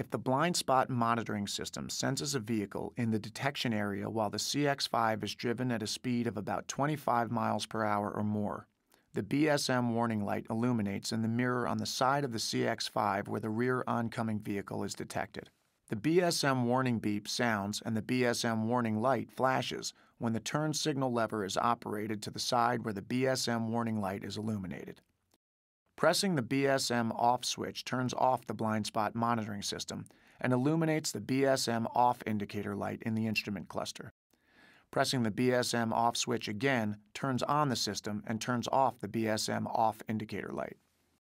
If the blind spot monitoring system senses a vehicle in the detection area while the CX5 is driven at a speed of about 25 miles per hour or more, the BSM warning light illuminates in the mirror on the side of the CX5 where the rear oncoming vehicle is detected. The BSM warning beep sounds and the BSM warning light flashes when the turn signal lever is operated to the side where the BSM warning light is illuminated. Pressing the BSM off switch turns off the blind spot monitoring system and illuminates the BSM off indicator light in the instrument cluster. Pressing the BSM off switch again turns on the system and turns off the BSM off indicator light.